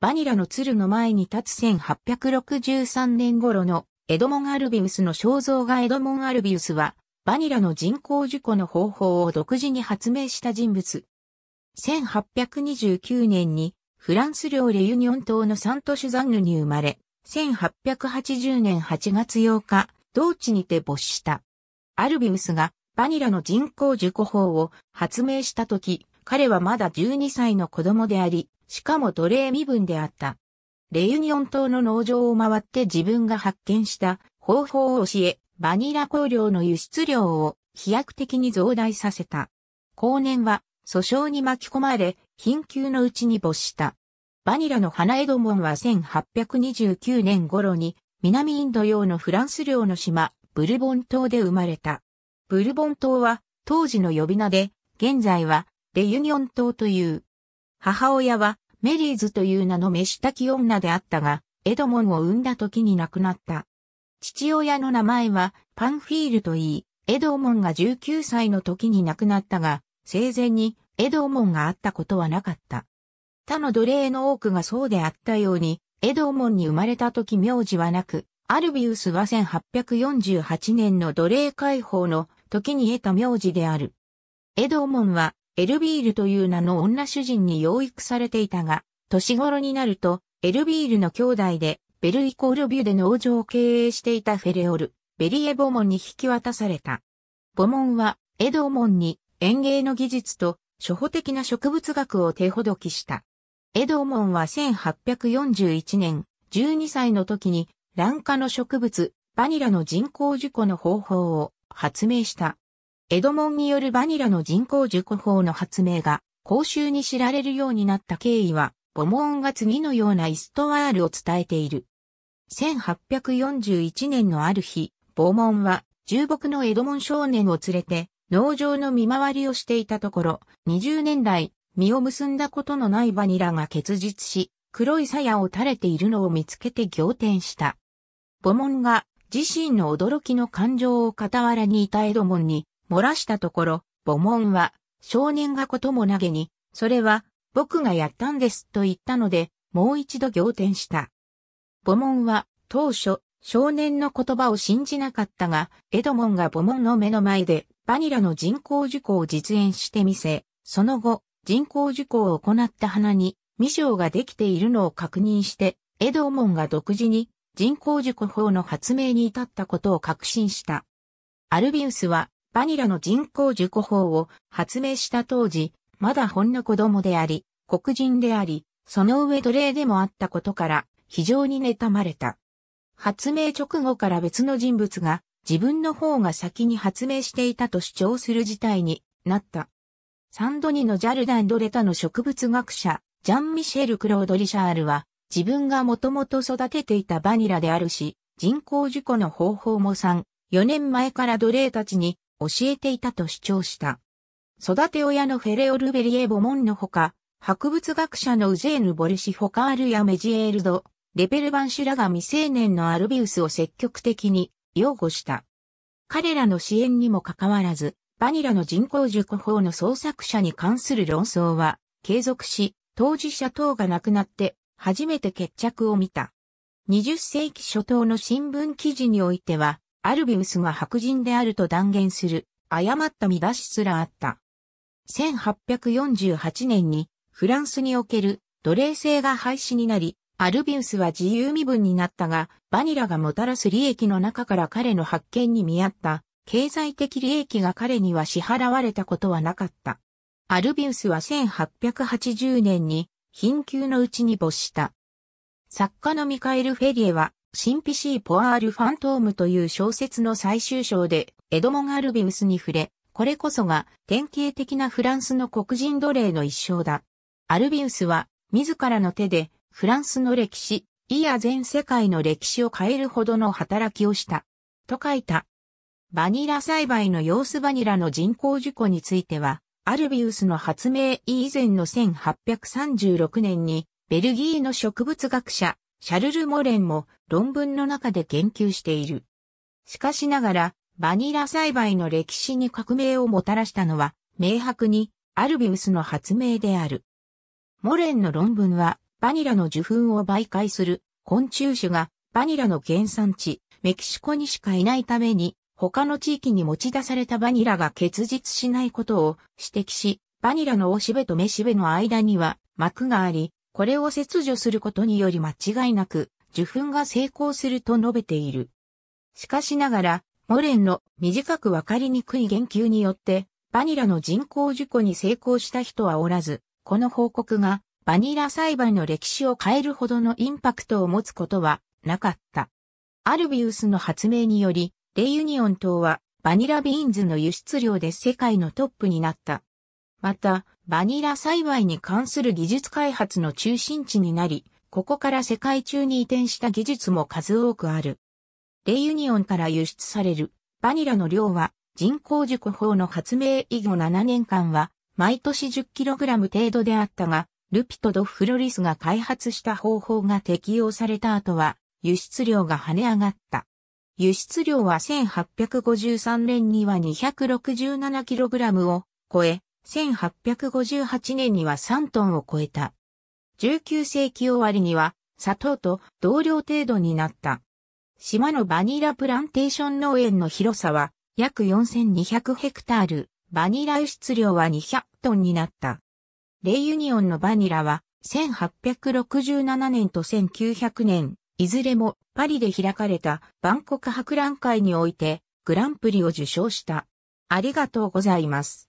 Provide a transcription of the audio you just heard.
バニラの鶴の前に立つ1863年頃のエドモン・アルビウスの肖像画エドモン・アルビウスは、バニラの人工樹庫の方法を独自に発明した人物。1829年にフランス領レユニオン島のサントシュザンヌに生まれ、1880年8月8日、同地にて没した。アルビウスがバニラの人工樹庫法を発明したとき、彼はまだ12歳の子供であり、しかも奴隷身分であった。レユニオン島の農場を回って自分が発見した方法を教え、バニラ香料の輸出量を飛躍的に増大させた。後年は訴訟に巻き込まれ、緊急のうちに没した。バニラの花エドモンは1829年頃に南インド洋のフランス領の島、ブルボン島で生まれた。ブルボン島は当時の呼び名で、現在はレユニオン島という。母親はメリーズという名の召したき女であったが、エドモンを産んだ時に亡くなった。父親の名前はパンフィールと言い、エドモンが19歳の時に亡くなったが、生前にエドモンがあったことはなかった。他の奴隷の多くがそうであったように、エドモンに生まれた時名字はなく、アルビウスは1848年の奴隷解放の時に得た名字である。エドモンはエルビールという名の女主人に養育されていたが、年頃になると、エルビールの兄弟でベルイコールビュで農場を経営していたフェレオル、ベリエボモンに引き渡された。ボモンは、エドモンに園芸の技術と初歩的な植物学を手ほどきした。エドモンは1841年、12歳の時に、卵化の植物、バニラの人工樹庫の方法を発明した。エドモンによるバニラの人工樹庫法の発明が公衆に知られるようになった経緯は、ボモンが次のようなイストワールを伝えている。1841年のある日、ボモンは重木のエドモン少年を連れて農場の見回りをしていたところ、20年来、実を結んだことのないバニラが結実し、黒い鞘を垂れているのを見つけて仰天した。ボモンが自身の驚きの感情を傍らにいたエドモンに漏らしたところ、ボモンは少年がことも投げに、それは僕がやったんですと言ったので、もう一度仰天した。ボモンは当初、少年の言葉を信じなかったが、エドモンがボモンの目の前でバニラの人工樹庫を実演してみせ、その後、人工樹庫を行った花に未章ができているのを確認して、エドモンが独自に人工樹庫法の発明に至ったことを確信した。アルビウスはバニラの人工樹庫法を発明した当時、まだほんの子供であり、黒人であり、その上奴隷でもあったことから非常に妬まれた。発明直後から別の人物が自分の方が先に発明していたと主張する事態になった。サンドニのジャルダン・ドレタの植物学者、ジャン・ミシェル・クロード・リシャールは、自分がもともと育てていたバニラであるし、人工樹庫の方法も3、4年前から奴隷たちに教えていたと主張した。育て親のフェレオル・ベリエ・ボモンのほか、博物学者のウジェーヌ・ボルシ・フォカールやメジエールド、レペルバンシュらが未成年のアルビウスを積極的に擁護した。彼らの支援にもかかわらず、バニラの人工熟法の創作者に関する論争は継続し、当事者等が亡くなって初めて決着を見た。20世紀初頭の新聞記事においては、アルビウスが白人であると断言する誤った見出しすらあった。1848年にフランスにおける奴隷制が廃止になり、アルビウスは自由身分になったが、バニラがもたらす利益の中から彼の発見に見合った経済的利益が彼には支払われたことはなかった。アルビウスは1880年に貧窮のうちに没した。作家のミカエル・フェリエは、シンピシー・ポアール・ファントームという小説の最終章で、エドモン・アルビウスに触れ、これこそが典型的なフランスの黒人奴隷の一生だ。アルビウスは自らの手でフランスの歴史、いや全世界の歴史を変えるほどの働きをした。と書いた。バニラ栽培の様子バニラの人工樹庫については、アルビウスの発明以前の1836年に、ベルギーの植物学者、シャルル・モレンも論文の中で研究している。しかしながら、バニラ栽培の歴史に革命をもたらしたのは、明白にアルビウスの発明である。モレンの論文はバニラの受粉を媒介する昆虫種がバニラの原産地、メキシコにしかいないために、他の地域に持ち出されたバニラが結実しないことを指摘し、バニラのおしべとめしべの間には膜があり、これを切除することにより間違いなく受粉が成功すると述べている。しかしながら、モレンの短くわかりにくい言及によって、バニラの人工受粉に成功した人はおらず、この報告がバニラ栽培の歴史を変えるほどのインパクトを持つことはなかった。アルビウスの発明により、レユニオン島はバニラビーンズの輸出量で世界のトップになった。また、バニラ栽培に関する技術開発の中心地になり、ここから世界中に移転した技術も数多くある。レユニオンから輸出されるバニラの量は人工熟法の発明以後7年間は毎年 10kg 程度であったが、ルピト・ド・フロリスが開発した方法が適用された後は輸出量が跳ね上がった。輸出量は1853年には 267kg を超え、1858年には3トンを超えた。19世紀終わりには砂糖と同量程度になった。島のバニラプランテーション農園の広さは約4200ヘクタール、バニラ輸出量は200トンになった。レイユニオンのバニラは1867年と1900年、いずれもパリで開かれた万国博覧会においてグランプリを受賞した。ありがとうございます。